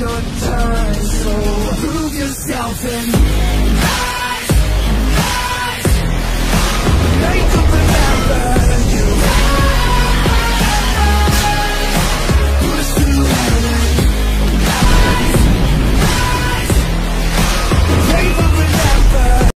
your time, So prove yourself and